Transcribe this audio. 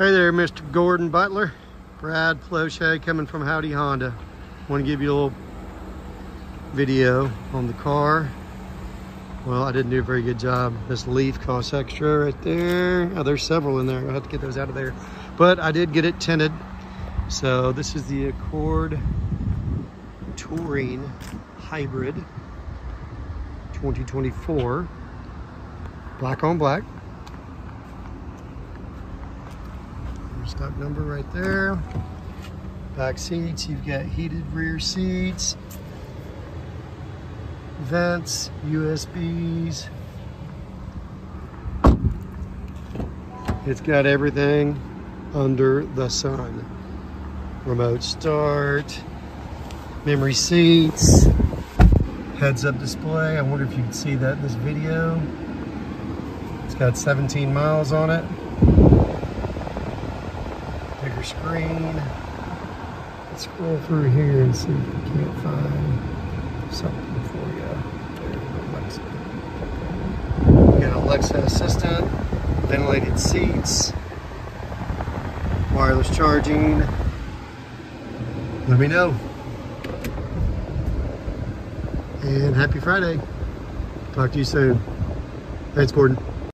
Hey there, Mr. Gordon Butler. Brad Plauche coming from Howdy Honda. Want to give you a little video on the car. Well, I didn't do a very good job. This leaf costs extra right there. Oh, there's several in there. I'll have to get those out of there. But I did get it tinted. So this is the Accord Touring Hybrid 2024. Black on black. Stock number right there. Back seats, you've got heated rear seats, vents, USBs. It's got everything under the sun. Remote start, memory seats, heads up display. I wonder if you can see that in this video. It's got 17 miles on it bigger screen. Let's scroll through here and see if we can't find something for you. Alexa. We got Alexa Assistant, ventilated seats, wireless charging. Let me know. And happy Friday. Talk to you soon. Thanks, Gordon.